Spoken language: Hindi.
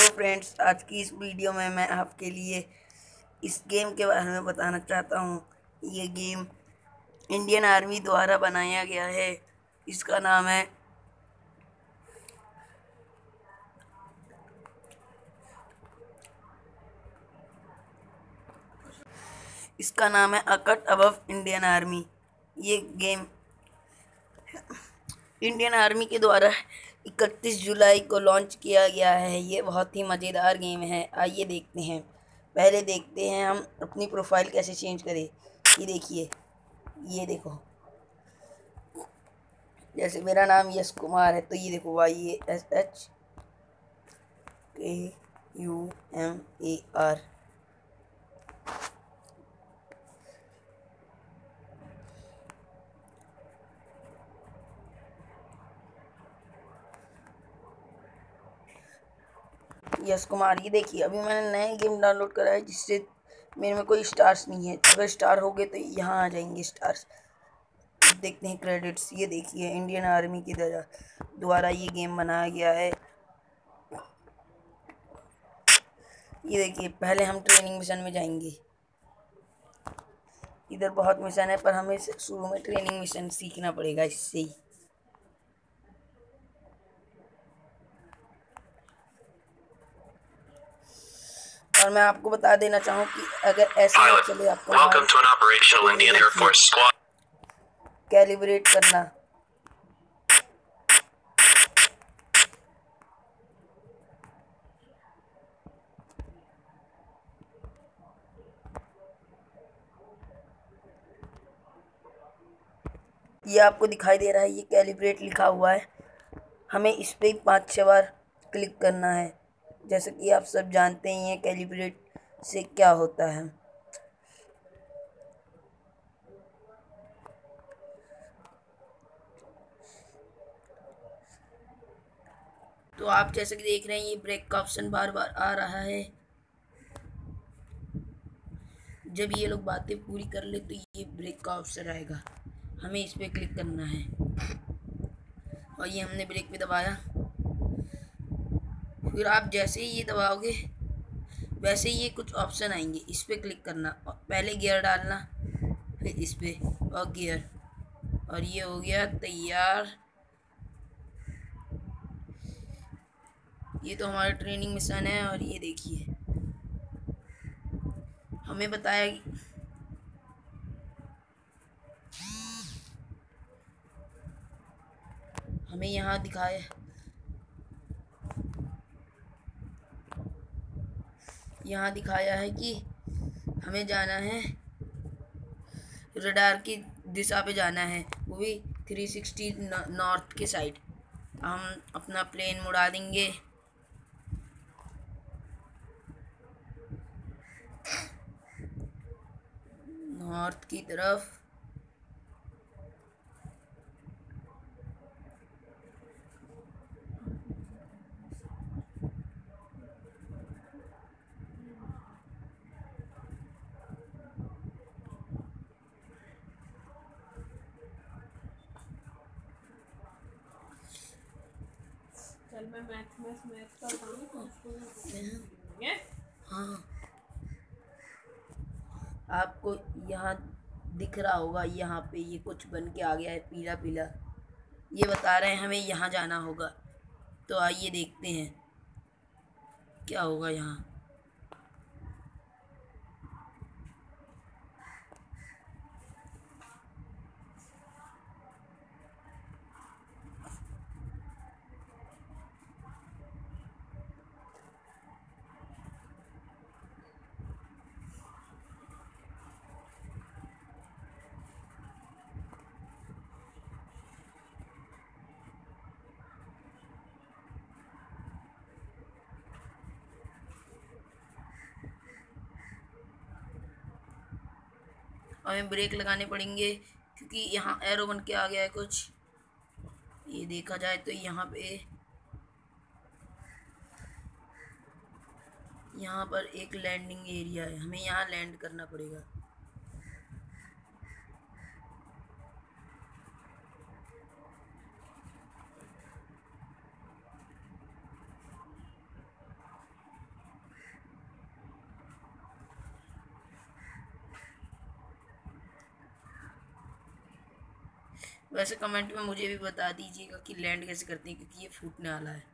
फ्रेंड्स आज की इस वीडियो में मैं आपके लिए इस गेम के बारे में बताना चाहता हूँ। ये गेम इंडियन आर्मी द्वारा बनाया गया है। इसका नाम है इसका नाम है a cut above Indian army ये गेम इंडियन आर्मी के द्वारा इकतीस जुलाई को लॉन्च किया गया है। ये बहुत ही मज़ेदार गेम है। आइए देखते हैं। पहले देखते हैं हम अपनी प्रोफ़ाइल कैसे चेंज करें। ये देखिए। ये देखो। जैसे मेरा नाम यश कुमार है तो ये देखो Y A S H K U M A R Yash Kumar, ये देखिए, अभी मैंने नया गेम डाउनलोड करा है जिससे मेरे में कोई स्टार्स नहीं है। अगर स्टार हो गए तो यहाँ आ जाएँगे स्टार्स। देखते हैं क्रेडिट्स। ये देखिए, इंडियन आर्मी की द्वारा ये गेम बनाया गया है। ये देखिए, पहले हम ट्रेनिंग मिशन में जाएँगे। इधर बहुत मिशन है, पर हमें शुरू में ट्रेनिंग मिशन सीखना पड़ेगा इससे ही। और मैं आपको बता देना चाहूँ कि अगर ऐसे चले आपको कैलिब्रेट करना। ये आपको दिखाई दे रहा है ये कैलिब्रेट लिखा हुआ है। हमें इस पर पाँच छः बार क्लिक करना है। जैसे कि आप सब जानते ही हैं कैलिब्रेट से क्या होता है। तो आप जैसे कि देख रहे हैं, ये ब्रेक का ऑप्शन बार बार आ रहा है। जब ये लोग बातें पूरी कर ले तो ये ब्रेक का ऑप्शन आएगा। हमें इस पर क्लिक करना है। और ये हमने ब्रेक पे दबाया। फिर आप जैसे ही ये दबाओगे, वैसे ही ये कुछ ऑप्शन आएँगे। इस पर क्लिक करना पहले गियर डालना, फिर इस पर और गियर और ये हो गया तैयार। ये तो हमारा ट्रेनिंग मिशन है, और ये देखिए। हमें बताया हमें यहाँ दिखाया। यहाँ दिखाया है कि हमें जाना है। रडार की दिशा पे जाना है। वो भी थ्री सिक्सटी नॉर्थ के साइड हम अपना प्लेन मुड़ा देंगे। नॉर्थ की तरफ़। चल मैं मैथ मैथ का हाँ। आपको यहाँ दिख रहा होगा, यहाँ पे ये कुछ बन के आ गया है, पीला पीला। ये बता रहे हैं, हमें यहाँ जाना होगा। तो आइए देखते हैं। क्या होगा यहाँ? हमें ब्रेक लगाने पड़ेंगे, क्योंकि यहाँ एरो बन के आ गया है कुछ। ये देखा जाए तो यहाँ पे, यहाँ पर एक लैंडिंग एरिया है। हमें यहाँ लैंड करना पड़ेगा। वैसे कमेंट में मुझे भी बता दीजिएगा कि लैंड कैसे करते हैं, क्योंकि ये फूटने वाला है।